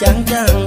讲讲。